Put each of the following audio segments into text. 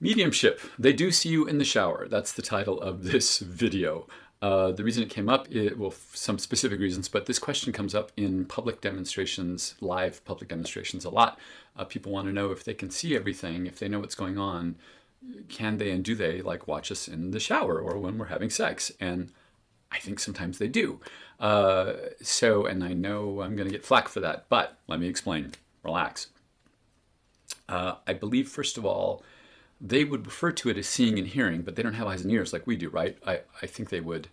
Mediumship. They do see you in the shower. That's the title of this video. Uh, the reason it came up, it, well, some specific reasons, but this question comes up in public demonstrations, live public demonstrations a lot. Uh, people want to know if they can see everything, if they know what's going on, can they and do they like watch us in the shower or when we're having sex? And I think sometimes they do. Uh, so, and I know I'm going to get flack for that, but let me explain. Relax. Uh, I believe, first of all, they would refer to it as seeing and hearing, but they don't have eyes and ears like we do, right? I, I think they would,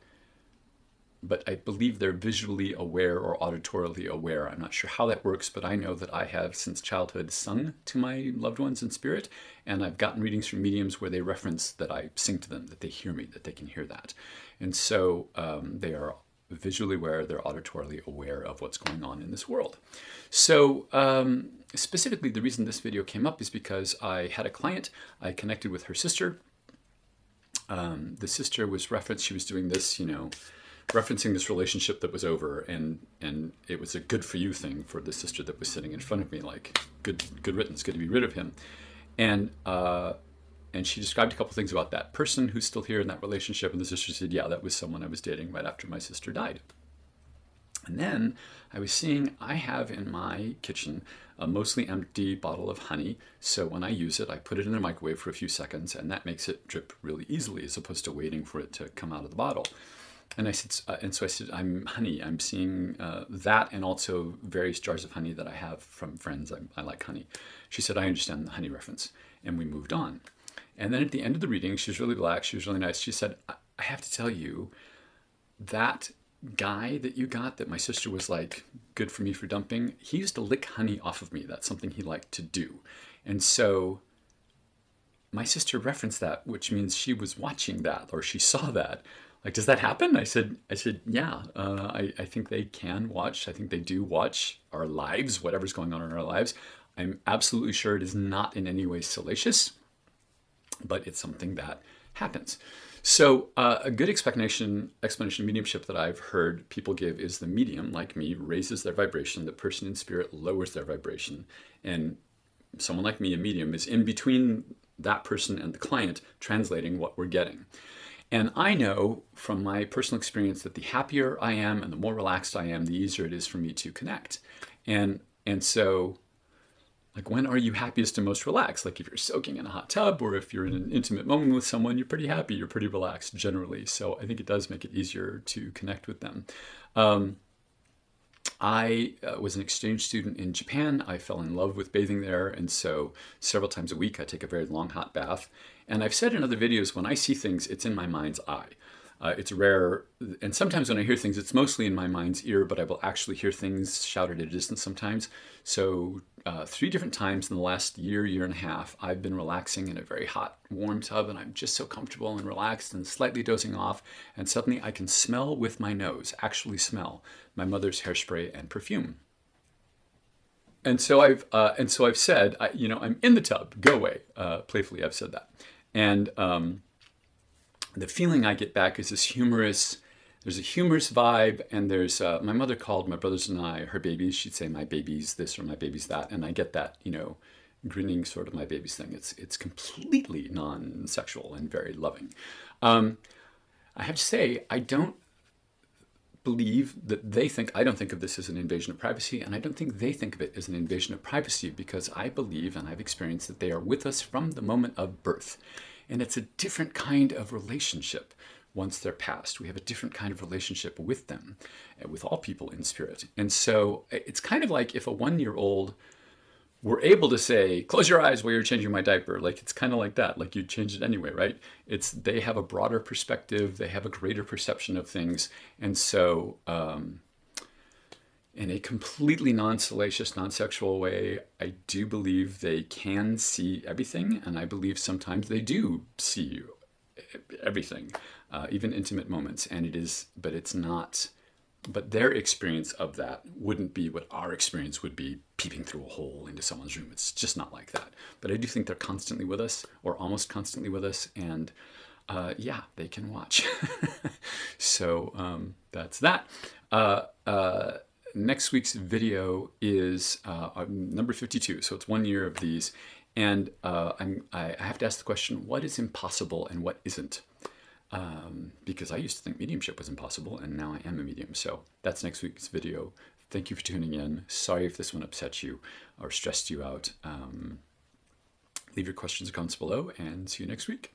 but I believe they're visually aware or auditorily aware. I'm not sure how that works, but I know that I have since childhood sung to my loved ones in spirit, and I've gotten readings from mediums where they reference that I sing to them, that they hear me, that they can hear that. And so um, they are visually aware, they're auditorily aware of what's going on in this world. So um, specifically, the reason this video came up is because I had a client, I connected with her sister. Um, the sister was referenced, she was doing this, you know, referencing this relationship that was over and and it was a good for you thing for the sister that was sitting in front of me like good good riddance good to be rid of him and uh, and she described a couple things about that person who's still here in that relationship. And the sister said, yeah, that was someone I was dating right after my sister died. And then I was seeing I have in my kitchen a mostly empty bottle of honey. So when I use it, I put it in the microwave for a few seconds, and that makes it drip really easily as opposed to waiting for it to come out of the bottle. And I said, uh, and so I said, I'm honey. I'm seeing uh, that, and also various jars of honey that I have from friends. I, I like honey. She said, I understand the honey reference, and we moved on. And then at the end of the reading, she was really black. She was really nice. She said, I have to tell you, that guy that you got that my sister was like good for me for dumping, he used to lick honey off of me. That's something he liked to do. And so my sister referenced that, which means she was watching that or she saw that. Like, does that happen? I said, I said, yeah. Uh, I, I think they can watch. I think they do watch our lives, whatever's going on in our lives. I'm absolutely sure it is not in any way salacious but it's something that happens. So uh, a good explanation, explanation of mediumship that I've heard people give is the medium, like me, raises their vibration. The person in spirit lowers their vibration. And someone like me, a medium, is in between that person and the client translating what we're getting. And I know from my personal experience that the happier I am and the more relaxed I am, the easier it is for me to connect. And and so like when are you happiest and most relaxed? Like if you're soaking in a hot tub or if you're in an intimate moment with someone, you're pretty happy, you're pretty relaxed generally. So I think it does make it easier to connect with them. Um, I uh, was an exchange student in Japan. I fell in love with bathing there. And so several times a week, I take a very long hot bath. And I've said in other videos, when I see things, it's in my mind's eye. Uh, it's rare, and sometimes when I hear things, it's mostly in my mind's ear, but I will actually hear things shouted at a distance sometimes. So uh, three different times in the last year, year and a half, I've been relaxing in a very hot, warm tub, and I'm just so comfortable and relaxed and slightly dozing off. And suddenly I can smell with my nose, actually smell my mother's hairspray and perfume. And so I've uh, and so I've said, I, you know, I'm in the tub. Go away. Uh, playfully, I've said that, and um, the feeling I get back is this humorous, there's a humorous vibe, and there's, uh, my mother called my brothers and I her babies. She'd say, my baby's this or my baby's that. And I get that, you know, grinning sort of my baby's thing. It's, it's completely non sexual and very loving. Um, I have to say, I don't believe that they think, I don't think of this as an invasion of privacy, and I don't think they think of it as an invasion of privacy because I believe and I've experienced that they are with us from the moment of birth. And it's a different kind of relationship once they're passed. We have a different kind of relationship with them, uh, with all people in spirit. And so uh, it's kind of like if a one year old were able to say, close your eyes while you're changing my diaper. Like it's kind of like that. Like you change it anyway, right? It's they have a broader perspective, they have a greater perception of things. And so um, in a completely non-salacious, non-sexual way, I do believe they can see everything, and I believe sometimes they do see everything, uh, even intimate moments. And it is, but it's not. But their experience of that wouldn't be what our experience would be peeping through a hole into someone's room. It's just not like that. But I do think they're constantly with us, or almost constantly with us, and uh, yeah, they can watch. so um, that's that. Uh, uh next week's video is uh, number 52, so it's one year of these. And uh, I have to ask the question what is impossible and what isn't? Um, because I used to think mediumship was impossible, and now I am a medium. So that's next week's video. Thank you for tuning in. Sorry if this one upset you or stressed you out. Um, leave your questions and comments below, and see you next week.